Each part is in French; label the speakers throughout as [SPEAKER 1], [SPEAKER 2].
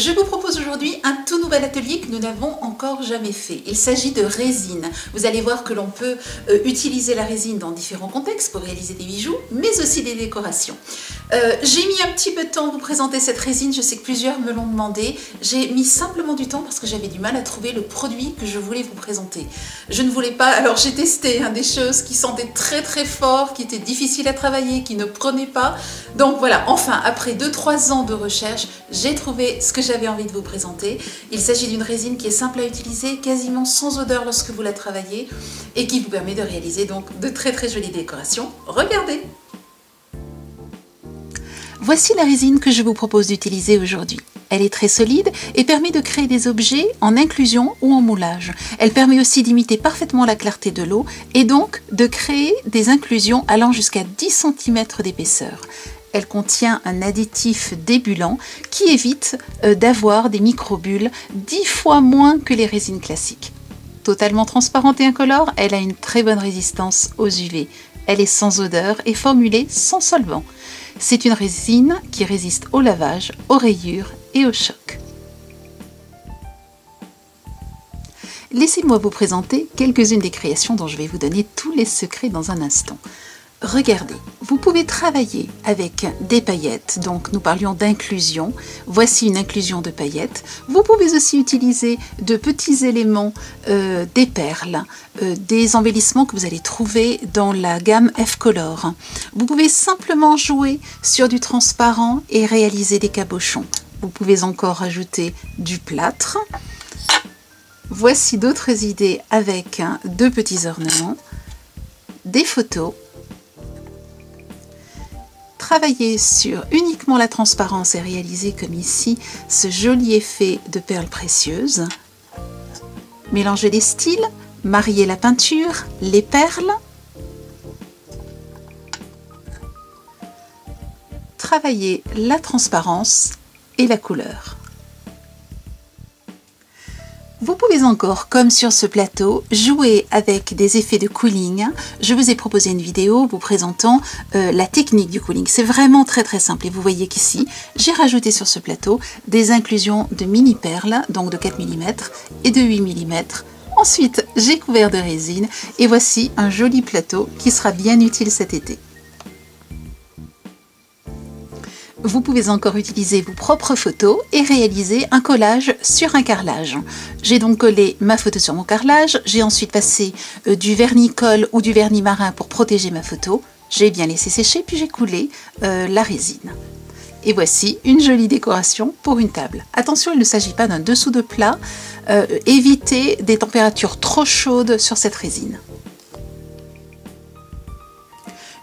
[SPEAKER 1] Je vous propose aujourd'hui un tout nouvel atelier que nous n'avons encore jamais fait. Il s'agit de résine. Vous allez voir que l'on peut euh, utiliser la résine dans différents contextes pour réaliser des bijoux, mais aussi des décorations. Euh, j'ai mis un petit peu de temps à vous présenter cette résine, je sais que plusieurs me l'ont demandé. J'ai mis simplement du temps parce que j'avais du mal à trouver le produit que je voulais vous présenter. Je ne voulais pas, alors j'ai testé hein, des choses qui sentaient très très fort, qui étaient difficiles à travailler, qui ne prenaient pas. Donc voilà, enfin, après 2-3 ans de recherche, j'ai trouvé ce que j'avais envie de vous présenter. Il s'agit d'une résine qui est simple à utiliser, quasiment sans odeur lorsque vous la travaillez et qui vous permet de réaliser donc de très très jolies décorations. Regardez Voici la résine que je vous propose d'utiliser aujourd'hui. Elle est très solide et permet de créer des objets en inclusion ou en moulage. Elle permet aussi d'imiter parfaitement la clarté de l'eau et donc de créer des inclusions allant jusqu'à 10 cm d'épaisseur elle contient un additif débulant qui évite euh, d'avoir des microbules dix fois moins que les résines classiques. Totalement transparente et incolore, elle a une très bonne résistance aux UV. Elle est sans odeur et formulée sans solvant. C'est une résine qui résiste au lavage, aux rayures et au choc. Laissez-moi vous présenter quelques-unes des créations dont je vais vous donner tous les secrets dans un instant. Regardez, vous pouvez travailler avec des paillettes, donc nous parlions d'inclusion. Voici une inclusion de paillettes. Vous pouvez aussi utiliser de petits éléments, euh, des perles, euh, des embellissements que vous allez trouver dans la gamme F-Color. Vous pouvez simplement jouer sur du transparent et réaliser des cabochons. Vous pouvez encore ajouter du plâtre. Voici d'autres idées avec deux petits ornements, des photos travailler sur uniquement la transparence et réaliser comme ici ce joli effet de perles précieuses. Mélanger les styles, marier la peinture, les perles. Travailler la transparence et la couleur. Pouvez encore, comme sur ce plateau, jouer avec des effets de cooling. Je vous ai proposé une vidéo vous présentant euh, la technique du cooling. C'est vraiment très très simple et vous voyez qu'ici, j'ai rajouté sur ce plateau des inclusions de mini perles, donc de 4 mm et de 8 mm. Ensuite, j'ai couvert de résine et voici un joli plateau qui sera bien utile cet été. Vous pouvez encore utiliser vos propres photos et réaliser un collage sur un carrelage. J'ai donc collé ma photo sur mon carrelage, j'ai ensuite passé euh, du vernis colle ou du vernis marin pour protéger ma photo. J'ai bien laissé sécher puis j'ai coulé euh, la résine. Et voici une jolie décoration pour une table. Attention, il ne s'agit pas d'un dessous de plat. Euh, évitez des températures trop chaudes sur cette résine.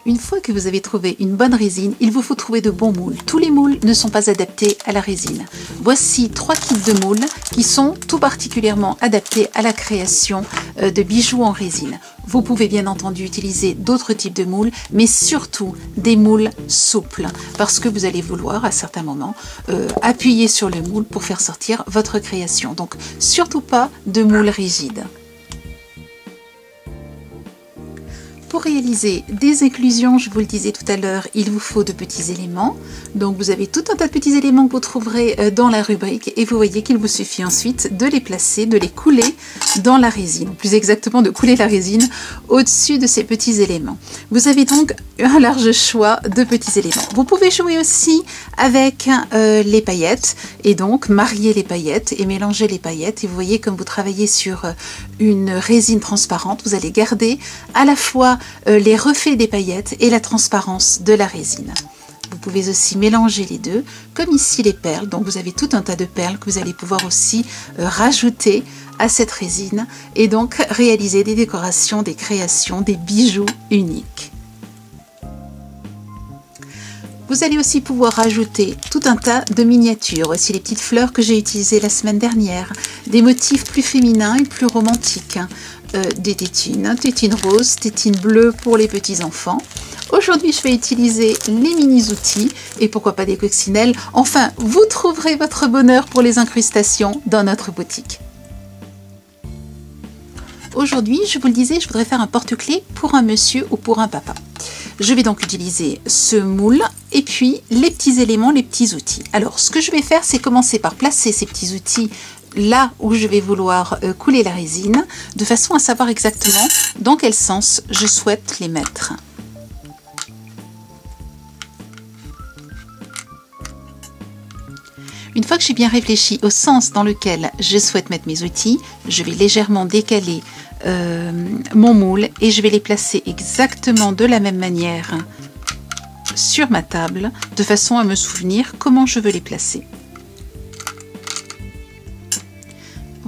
[SPEAKER 1] Une fois que vous avez trouvé une bonne résine, il vous faut trouver de bons moules. Tous les moules ne sont pas adaptés à la résine. Voici trois kits de moules qui sont tout particulièrement adaptés à la création euh, de bijoux en résine. Vous pouvez bien entendu utiliser d'autres types de moules, mais surtout des moules souples, parce que vous allez vouloir à certains moments euh, appuyer sur le moule pour faire sortir votre création. Donc surtout pas de moules rigides. Pour réaliser des inclusions, je vous le disais tout à l'heure, il vous faut de petits éléments. Donc vous avez tout un tas de petits éléments que vous trouverez euh, dans la rubrique et vous voyez qu'il vous suffit ensuite de les placer, de les couler dans la résine. Plus exactement de couler la résine au-dessus de ces petits éléments. Vous avez donc un large choix de petits éléments. Vous pouvez jouer aussi avec euh, les paillettes et donc marier les paillettes et mélanger les paillettes. Et vous voyez comme vous travaillez sur euh, une résine transparente, vous allez garder à la fois les reflets des paillettes et la transparence de la résine. Vous pouvez aussi mélanger les deux, comme ici les perles. Donc vous avez tout un tas de perles que vous allez pouvoir aussi euh, rajouter à cette résine et donc réaliser des décorations, des créations, des bijoux uniques. Vous allez aussi pouvoir rajouter tout un tas de miniatures. Voici les petites fleurs que j'ai utilisées la semaine dernière. Des motifs plus féminins et plus romantiques. Euh, des tétines, tétines roses, tétines bleues pour les petits enfants. Aujourd'hui, je vais utiliser les mini-outils et pourquoi pas des coccinelles. Enfin, vous trouverez votre bonheur pour les incrustations dans notre boutique. Aujourd'hui, je vous le disais, je voudrais faire un porte-clés pour un monsieur ou pour un papa. Je vais donc utiliser ce moule et puis les petits éléments, les petits outils. Alors ce que je vais faire, c'est commencer par placer ces petits outils là où je vais vouloir euh, couler la résine, de façon à savoir exactement dans quel sens je souhaite les mettre. Une fois que j'ai bien réfléchi au sens dans lequel je souhaite mettre mes outils, je vais légèrement décaler euh, mon moule et je vais les placer exactement de la même manière sur ma table de façon à me souvenir comment je veux les placer.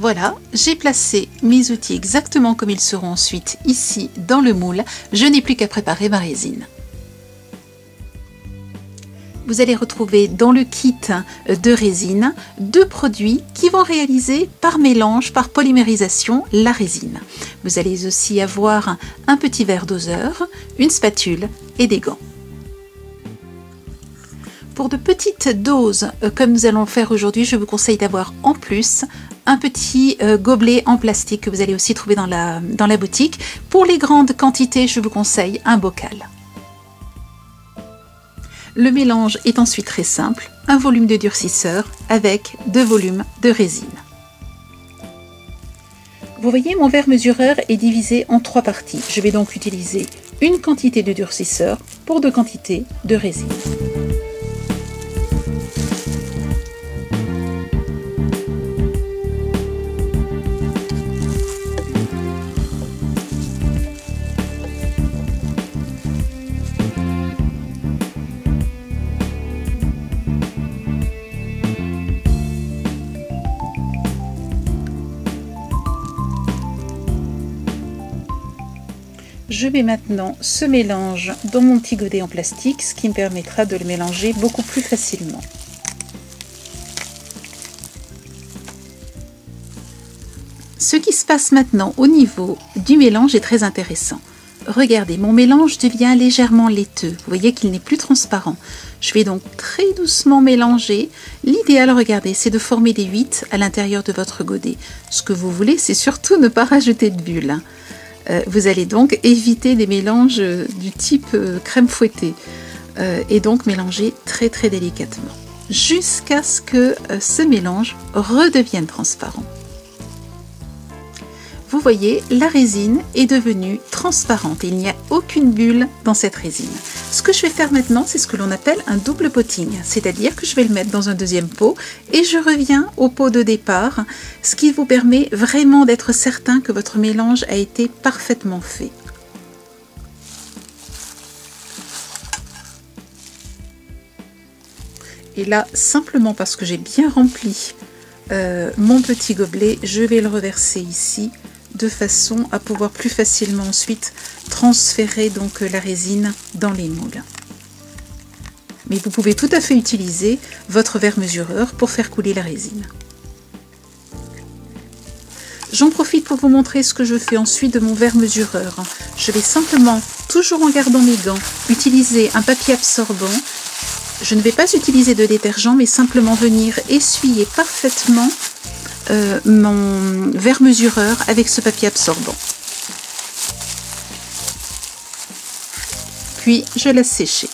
[SPEAKER 1] Voilà, j'ai placé mes outils exactement comme ils seront ensuite ici dans le moule. Je n'ai plus qu'à préparer ma résine vous allez retrouver dans le kit de résine deux produits qui vont réaliser par mélange, par polymérisation, la résine. Vous allez aussi avoir un petit verre doseur, une spatule et des gants. Pour de petites doses, euh, comme nous allons faire aujourd'hui, je vous conseille d'avoir en plus un petit euh, gobelet en plastique que vous allez aussi trouver dans la, dans la boutique. Pour les grandes quantités, je vous conseille un bocal. Le mélange est ensuite très simple, un volume de durcisseur avec deux volumes de résine. Vous voyez, mon verre mesureur est divisé en trois parties. Je vais donc utiliser une quantité de durcisseur pour deux quantités de résine. Mets maintenant ce mélange dans mon petit godet en plastique, ce qui me permettra de le mélanger beaucoup plus facilement. Ce qui se passe maintenant au niveau du mélange est très intéressant. Regardez, mon mélange devient légèrement laiteux. Vous voyez qu'il n'est plus transparent. Je vais donc très doucement mélanger. L'idéal, regardez, c'est de former des huit à l'intérieur de votre godet. Ce que vous voulez, c'est surtout ne pas rajouter de bulles. Euh, vous allez donc éviter des mélanges du type euh, crème fouettée euh, et donc mélanger très très délicatement. Jusqu'à ce que ce mélange redevienne transparent vous voyez, la résine est devenue transparente il n'y a aucune bulle dans cette résine. Ce que je vais faire maintenant, c'est ce que l'on appelle un double potting, c'est-à-dire que je vais le mettre dans un deuxième pot et je reviens au pot de départ, ce qui vous permet vraiment d'être certain que votre mélange a été parfaitement fait. Et là, simplement parce que j'ai bien rempli euh, mon petit gobelet, je vais le reverser ici de façon à pouvoir plus facilement ensuite transférer donc la résine dans les moules. Mais vous pouvez tout à fait utiliser votre verre mesureur pour faire couler la résine. J'en profite pour vous montrer ce que je fais ensuite de mon verre mesureur. Je vais simplement, toujours en gardant mes gants, utiliser un papier absorbant. Je ne vais pas utiliser de détergent, mais simplement venir essuyer parfaitement euh, mon verre mesureur avec ce papier absorbant. Puis je laisse sécher.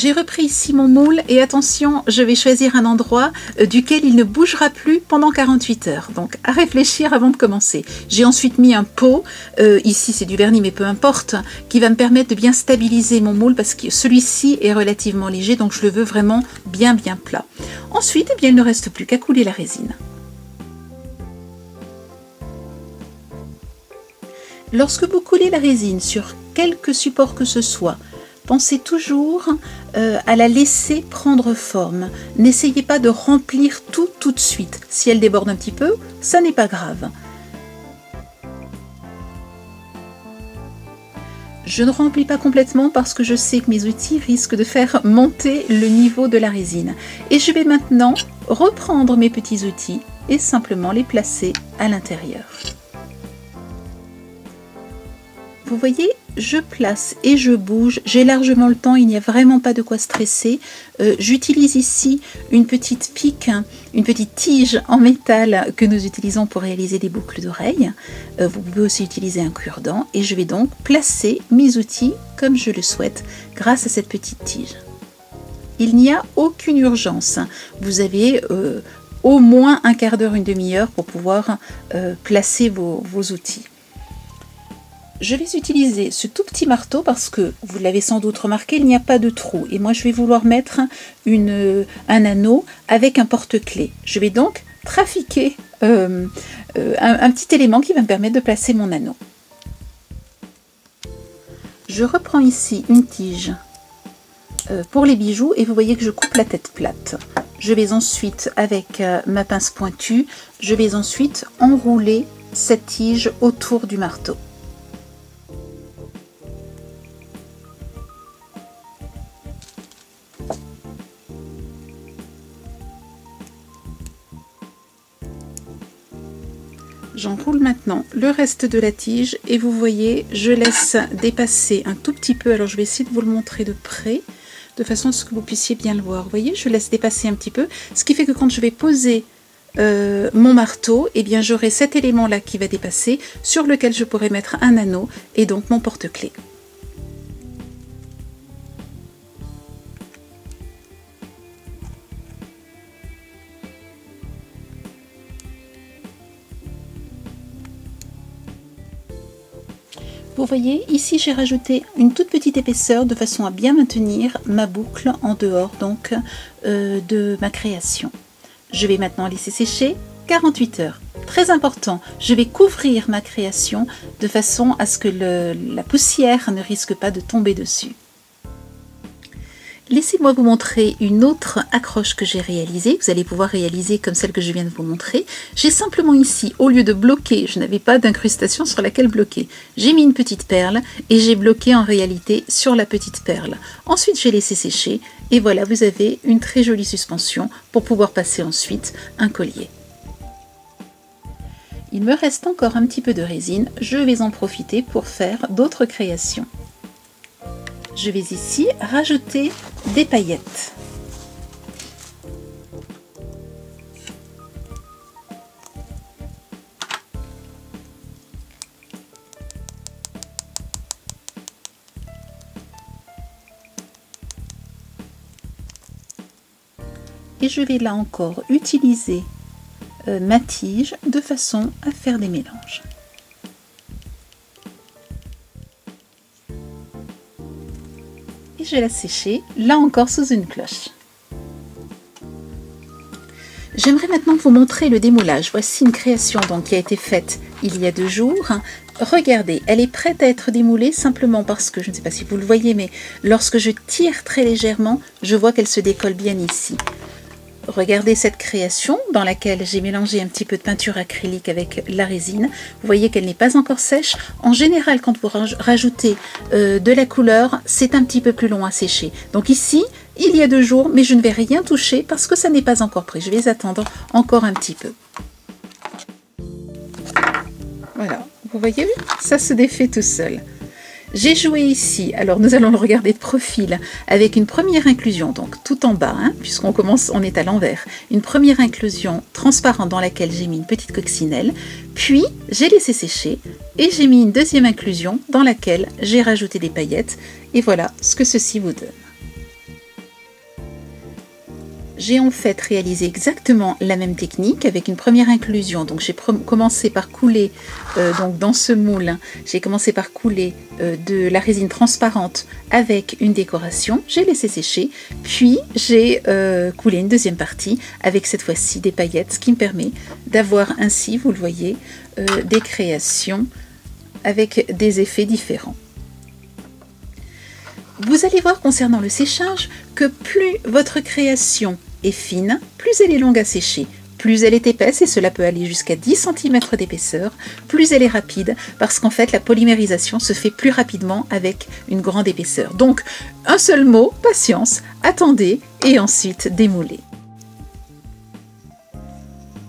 [SPEAKER 1] J'ai repris ici mon moule et attention, je vais choisir un endroit euh, duquel il ne bougera plus pendant 48 heures. Donc à réfléchir avant de commencer. J'ai ensuite mis un pot, euh, ici c'est du vernis mais peu importe, qui va me permettre de bien stabiliser mon moule parce que celui-ci est relativement léger donc je le veux vraiment bien bien plat. Ensuite, eh bien, il ne reste plus qu'à couler la résine. Lorsque vous coulez la résine sur quelque support que ce soit, pensez toujours euh, à la laisser prendre forme. N'essayez pas de remplir tout tout de suite. Si elle déborde un petit peu, ça n'est pas grave. Je ne remplis pas complètement parce que je sais que mes outils risquent de faire monter le niveau de la résine. Et je vais maintenant reprendre mes petits outils et simplement les placer à l'intérieur. Vous voyez, je place et je bouge. J'ai largement le temps, il n'y a vraiment pas de quoi stresser. Euh, j'utilise ici une petite pique, une petite tige en métal que nous utilisons pour réaliser des boucles d'oreilles. Euh, vous pouvez aussi utiliser un cure-dent et je vais donc placer mes outils comme je le souhaite grâce à cette petite tige. Il n'y a aucune urgence. Vous avez euh, au moins un quart d'heure, une demi-heure pour pouvoir placer vos outils je vais utiliser ce tout petit marteau parce que, vous l'avez sans doute remarqué, il n'y a pas de trou. Et moi, je vais vouloir mettre un anneau avec un porte-clés. Je vais donc trafiquer euh, euh, un, petit élément qui va me permettre de placer mon anneau. Je reprends ici une tige euh, pour les bijoux et vous voyez que je coupe la tête plate. Je vais ensuite, avec ma pince pointue, je vais ensuite enrouler cette tige autour du marteau. Le reste de la tige et vous voyez, je laisse dépasser un tout petit peu. Alors je vais essayer de vous le montrer de près, de façon à ce que vous puissiez bien le voir. Vous voyez, je laisse dépasser un petit peu, ce qui fait que quand je vais poser euh, mon marteau, eh bien j'aurai cet élément-là qui va dépasser, sur lequel je pourrai mettre un anneau et donc mon porte-clés. Vous voyez, ici j'ai rajouté une toute petite épaisseur de façon à bien maintenir ma boucle en dehors donc euh, de ma création. Je vais maintenant laisser sécher 48 heures. Très important, je vais couvrir ma création de façon à ce que la poussière ne risque pas de tomber dessus. Laissez-moi vous montrer une autre accroche que j'ai réalisée, vous allez pouvoir réaliser comme celle que je viens de vous montrer. J'ai simplement ici, au lieu de bloquer, je n'avais pas d'incrustation sur laquelle bloquer. J'ai mis une petite perle et j'ai bloqué en réalité sur la petite perle. Ensuite, j'ai laissé sécher et voilà, vous avez une très jolie suspension pour pouvoir passer ensuite un collier. Il me reste encore un petit peu de résine, je vais en profiter pour faire d'autres créations je vais ici rajouter des paillettes. Et je vais là encore utiliser euh, ma tige de façon à faire des mélanges. Je la sécher, là encore sous une cloche. J'aimerais maintenant vous montrer le démoulage. Voici une création donc, qui a été faite il y a deux jours. Regardez, elle est prête à être démoulée simplement parce que, je ne sais pas si vous le voyez, mais lorsque je tire très légèrement, je vois qu'elle se décolle bien ici. Regardez cette création dans laquelle j'ai mélangé un petit peu de peinture acrylique avec la résine. Vous voyez qu'elle n'est pas encore sèche. En général, quand vous rajoutez euh, de la couleur, c'est un petit peu plus long à sécher. Donc ici, il y a deux jours, mais je ne vais rien toucher parce que ça n'est pas encore prêt. Je vais attendre encore un petit peu. Voilà, vous voyez, ça se défait tout seul. J'ai joué ici, alors nous allons le regarder de profil, avec une première inclusion, donc tout en bas, hein, puisqu'on commence, on est à l'envers, une première inclusion transparente dans laquelle j'ai mis une petite coccinelle, puis j'ai laissé sécher et j'ai mis une deuxième inclusion dans laquelle j'ai rajouté des paillettes, et voilà ce que ceci vous donne j'ai en fait réalisé exactement la même technique avec une première inclusion. Donc j'ai commencé par couler euh, donc dans ce moule, j'ai commencé par couler euh, de la résine transparente avec une décoration. J'ai laissé sécher, puis j'ai euh, coulé une deuxième partie avec cette fois-ci des paillettes, ce qui me permet d'avoir ainsi, vous le voyez, des créations avec des effets différents. Vous allez voir concernant le séchage que plus votre création est fine, plus elle est longue à sécher. Plus elle est épaisse, et cela peut aller jusqu'à 10 cm d'épaisseur, plus elle est rapide, parce qu'en fait la polymérisation se fait plus rapidement avec une grande épaisseur. Donc un seul mot, patience, attendez, et ensuite démoulez.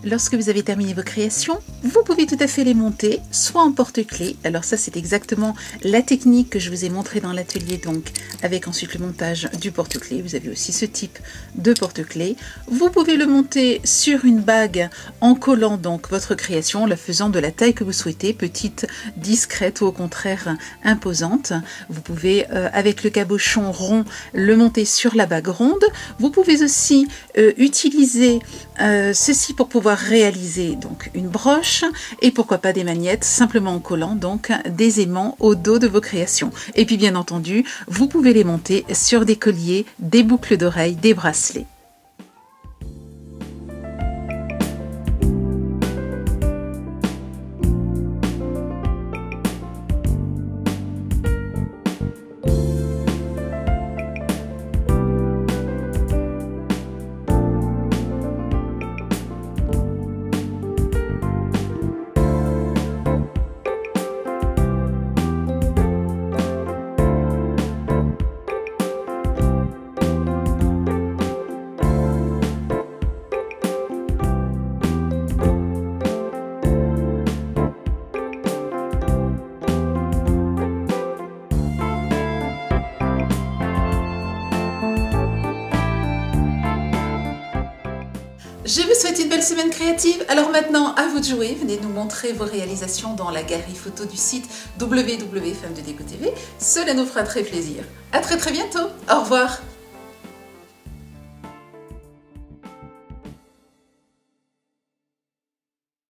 [SPEAKER 1] Lorsque vous avez terminé vos créations, vous pouvez tout à fait les monter, soit en porte-clés. Alors ça, c'est exactement la technique que je vous ai montrée dans l'atelier, donc avec ensuite le montage du porte-clés. Vous avez aussi ce type de porte-clés. Vous pouvez le monter sur une bague en collant donc votre création, la faisant de la taille que vous souhaitez, petite, discrète ou au contraire imposante. Vous pouvez, euh, avec le cabochon rond, le monter sur la bague ronde. Vous pouvez aussi euh, utiliser euh, ceci pour pouvoir réaliser donc une broche et pourquoi pas des magnettes simplement en collant donc des aimants au dos de vos créations. Et puis bien entendu, vous pouvez les monter sur des colliers, des boucles d'oreilles, des bracelets. Je vous souhaite une belle semaine créative. Alors maintenant, à vous de jouer. Venez nous montrer vos réalisations dans la galerie photo du site www.femme de TV. Cela nous fera très plaisir. À très très bientôt. Au revoir.